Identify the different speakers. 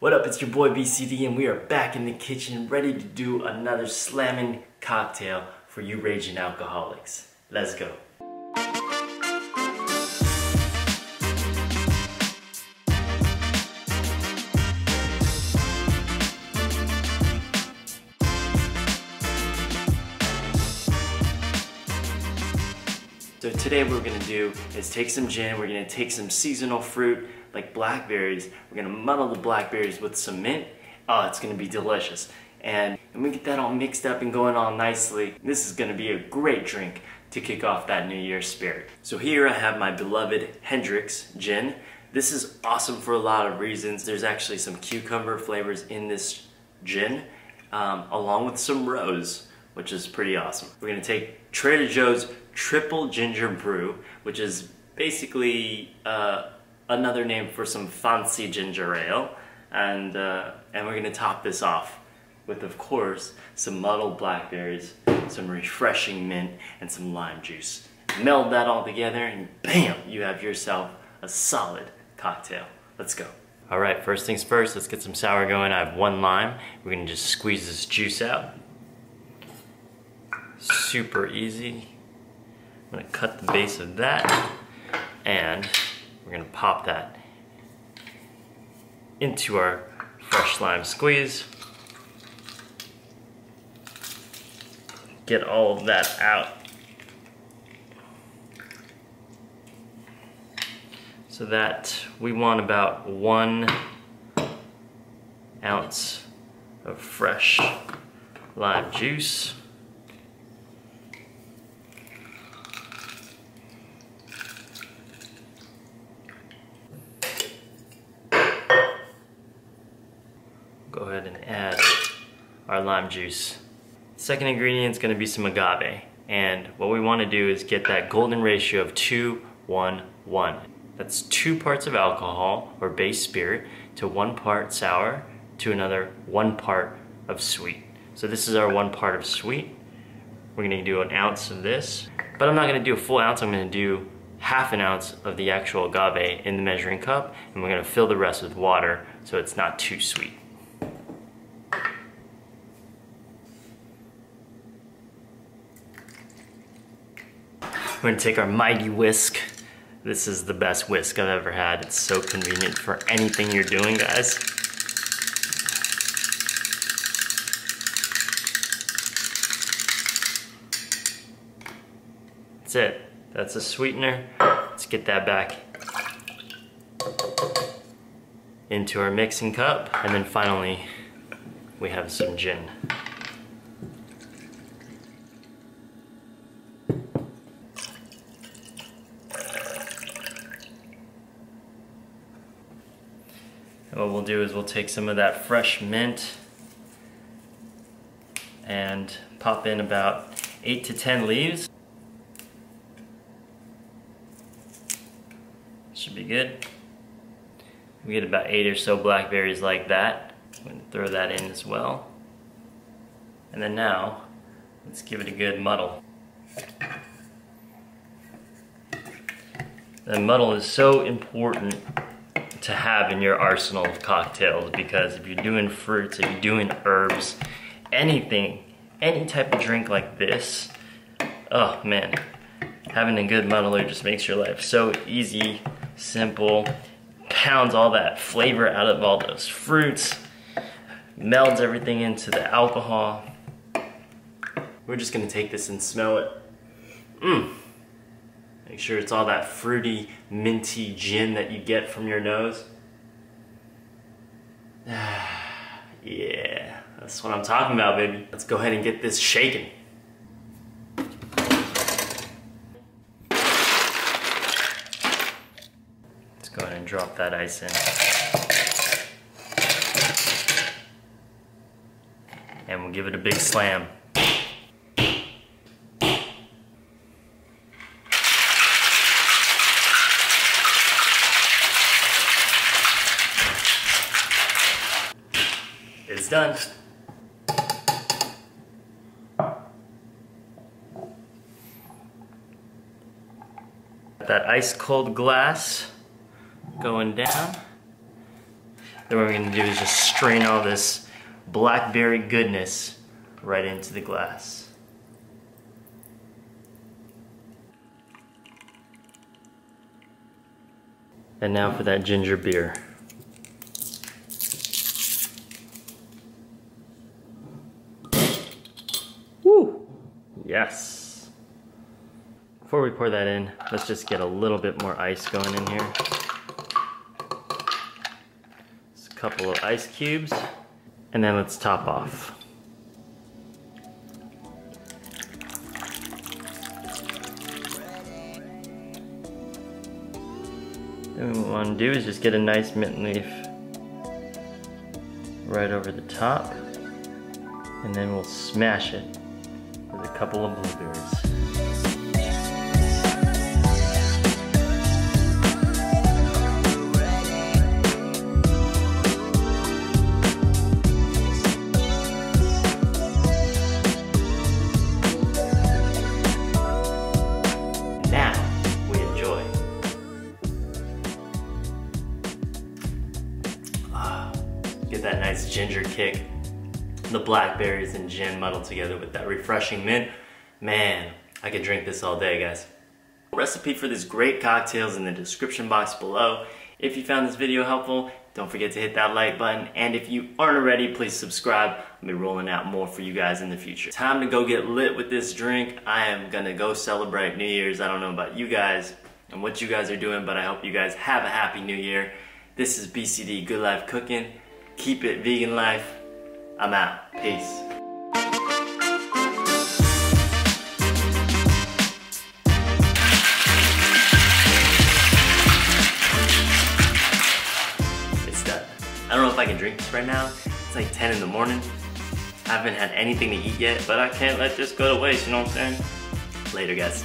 Speaker 1: What up, it's your boy BCD and we are back in the kitchen ready to do another slamming cocktail for you raging alcoholics. Let's go. So today what we're gonna do is take some gin, we're gonna take some seasonal fruit like blackberries, we're gonna muddle the blackberries with some mint. Oh, it's gonna be delicious. And, and we get that all mixed up and going all nicely. This is gonna be a great drink to kick off that New Year's spirit. So here I have my beloved Hendrick's gin. This is awesome for a lot of reasons. There's actually some cucumber flavors in this gin, um, along with some rose, which is pretty awesome. We're gonna take Trader Joe's triple ginger brew, which is basically uh, another name for some fancy ginger ale. And, uh, and we're gonna top this off with, of course, some muddled blackberries, some refreshing mint, and some lime juice. Meld that all together and bam, you have yourself a solid cocktail. Let's go. All right, first things first, let's get some sour going. I have one lime. We're gonna just squeeze this juice out. Super easy. I'm gonna cut the base of that and we're gonna pop that into our fresh lime squeeze. Get all of that out. So that we want about one ounce of fresh lime juice. go ahead and add our lime juice. Second ingredient is going to be some agave. And what we want to do is get that golden ratio of 2, 1, 1. That's two parts of alcohol or base spirit to one part sour to another one part of sweet. So this is our one part of sweet. We're going to do an ounce of this. But I'm not going to do a full ounce. I'm going to do half an ounce of the actual agave in the measuring cup. And we're going to fill the rest with water so it's not too sweet. We're gonna take our mighty whisk. This is the best whisk I've ever had. It's so convenient for anything you're doing, guys. That's it. That's a sweetener. Let's get that back into our mixing cup. And then finally, we have some gin. Do is we'll take some of that fresh mint and pop in about 8 to 10 leaves. Should be good. We get about 8 or so blackberries like that. I'm to throw that in as well. And then now, let's give it a good muddle. The muddle is so important to have in your arsenal of cocktails because if you're doing fruits, if you're doing herbs, anything, any type of drink like this, oh man, having a good muddler just makes your life so easy, simple, pounds all that flavor out of all those fruits, melds everything into the alcohol. We're just gonna take this and smell it. Mmm. Make sure it's all that fruity, minty gin that you get from your nose. yeah, that's what I'm talking about, baby. Let's go ahead and get this shaken. Let's go ahead and drop that ice in. And we'll give it a big slam. Done. That ice cold glass going down. Then what we're gonna do is just strain all this blackberry goodness right into the glass. And now for that ginger beer. Before we pour that in, let's just get a little bit more ice going in here. Just a couple of ice cubes, and then let's top off. And what we want to do is just get a nice mint leaf right over the top and then we'll smash it with a couple of blueberries. Ginger kick the blackberries and gin muddled together with that refreshing mint. Man, I could drink this all day, guys. Recipe for these great cocktails in the description box below. If you found this video helpful, don't forget to hit that like button. And if you aren't already, please subscribe. I'll be rolling out more for you guys in the future. Time to go get lit with this drink. I am gonna go celebrate New Year's. I don't know about you guys and what you guys are doing, but I hope you guys have a happy new year. This is BCD Goodlife Cookin. Keep it vegan life. I'm out. Peace. It's done. I don't know if I can drink this right now. It's like 10 in the morning. I haven't had anything to eat yet, but I can't let this go to waste, you know what I'm saying? Later, guys.